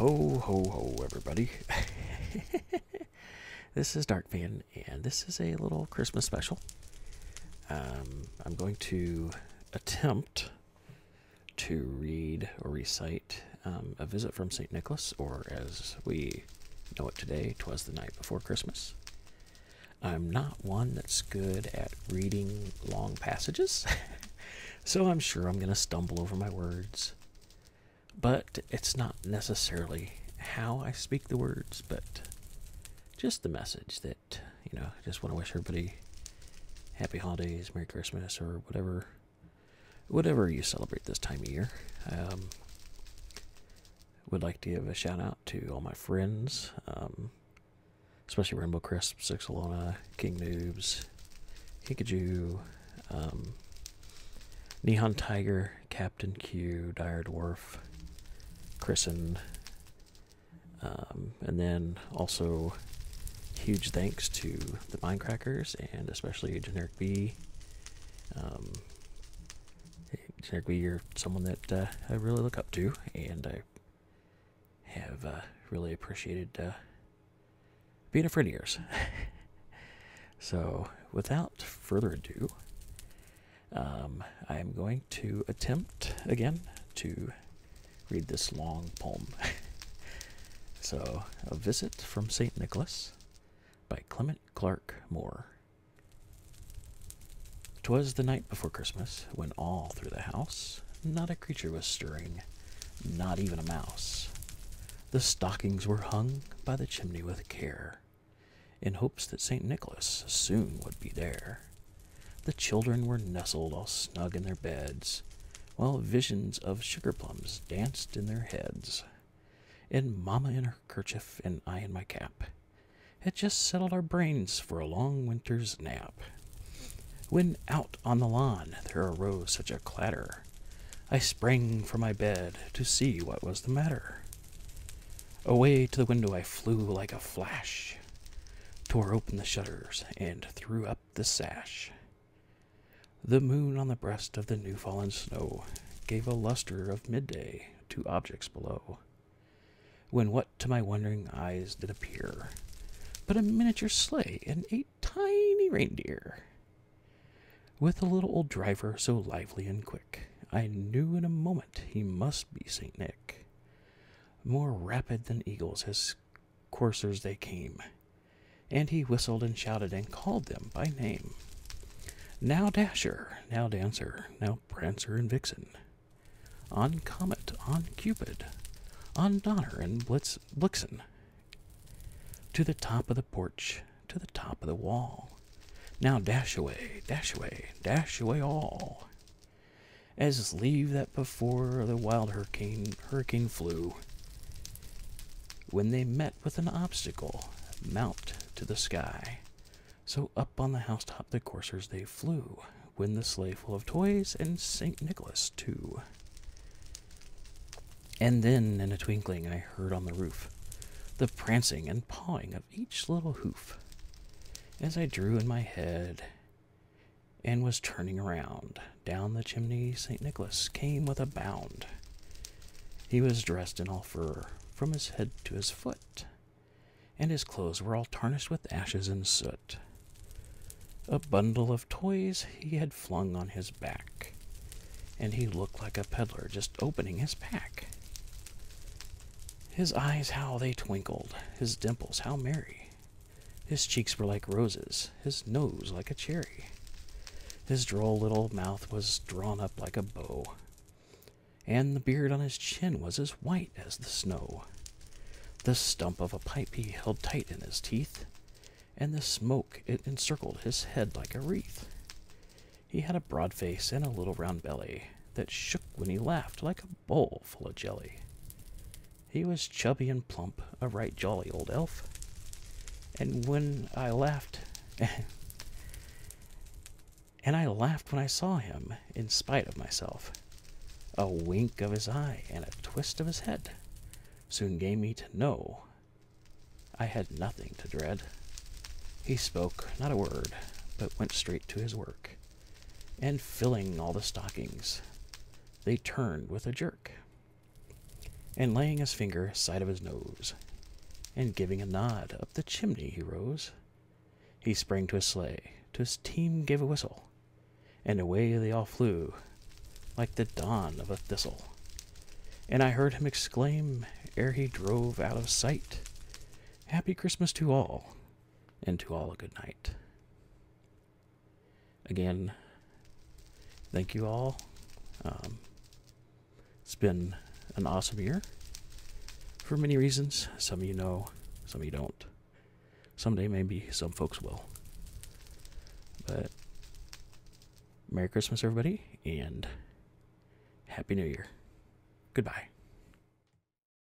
Ho, ho, ho, everybody. this is Darkphan, and this is a little Christmas special. Um, I'm going to attempt to read or recite um, A Visit from St. Nicholas, or as we know it today, Twas the Night Before Christmas. I'm not one that's good at reading long passages, so I'm sure I'm going to stumble over my words. But it's not necessarily how I speak the words, but just the message that, you know, I just want to wish everybody happy holidays, Merry Christmas, or whatever whatever you celebrate this time of year. Um, would like to give a shout out to all my friends, um, especially Rainbow Crisp, Sixelona, King Noobs, Kinkajou, um, Tiger, Captain Q, Dire Dwarf, Crysyn, um, and then also huge thanks to the Minecrackers and especially GenerikB. Um, GenerikB, you're someone that uh, I really look up to, and I have uh, really appreciated uh, being a friend of yours. so, without further ado, um, I am going to attempt again to read this long poem. so, A Visit from St. Nicholas by Clement Clarke Moore. 'Twas the night before Christmas, when all through the house not a creature was stirring, not even a mouse. The stockings were hung by the chimney with care, in hopes that St. Nicholas soon would be there. The children were nestled all snug in their beds, while visions of sugar plums danced in their heads. And Mamma in her kerchief and I in my cap had just settled our brains for a long winter's nap. When out on the lawn there arose such a clatter, I sprang from my bed to see what was the matter. Away to the window I flew like a flash, tore open the shutters, and threw up the sash. The moon on the breast of the new fallen snow gave a luster of midday to objects below. When what to my wondering eyes did appear but a miniature sleigh and a tiny reindeer. With a little old driver so lively and quick, I knew in a moment he must be St. Nick. More rapid than eagles his coursers they came, and he whistled and shouted and called them by name. Now Dasher, now Dancer, now Prancer and Vixen, on Comet, on Cupid, on Donner and Blitz, Blitzen, to the top of the porch, to the top of the wall. Now dash away, dash away, dash away all. As leave that before the wild hurricane hurricane flew. When they met with an obstacle, mount to the sky. So up on the housetop the coursers they flew, when the sleigh full of toys and St. Nicholas too. And then in a twinkling I heard on the roof the prancing and pawing of each little hoof. As I drew in my head and was turning around, down the chimney St. Nicholas came with a bound. He was dressed in all fur, from his head to his foot, and his clothes were all tarnished with ashes and soot. A bundle of toys he had flung on his back, and he looked like a peddler just opening his pack. His eyes, how they twinkled, his dimples, how merry. His cheeks were like roses, his nose like a cherry. His droll little mouth was drawn up like a bow, and the beard on his chin was as white as the snow. The stump of a pipe he held tight in his teeth, and the smoke it encircled his head like a wreath. He had a broad face and a little round belly that shook when he laughed like a bowl full of jelly. He was chubby and plump, a right jolly old elf. And when I laughed, and I laughed when I saw him, in spite of myself. A wink of his eye and a twist of his head soon gave me to know I had nothing to dread. He spoke not a word, but went straight to his work, and filling all the stockings, they turned with a jerk and laying his finger side of his nose, and giving a nod up the chimney he rose. He sprang to his sleigh, to his team gave a whistle, and away they all flew, like the dawn of a thistle. And I heard him exclaim, ere he drove out of sight, Happy Christmas to all, and to all a good night. Again, thank you all. Um, it's been an awesome year for many reasons. Some you know, some you don't. Someday, maybe some folks will. But Merry Christmas, everybody, and Happy New Year. Goodbye.